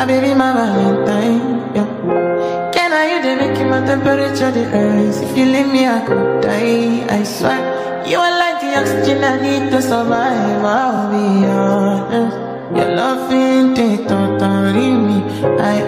My baby my Valentine, yeah. Can I you they making my temperature rise If you leave me I could die, I swear. You are like the oxygen I need to survive. I'll be honest. Your loving they totally me. I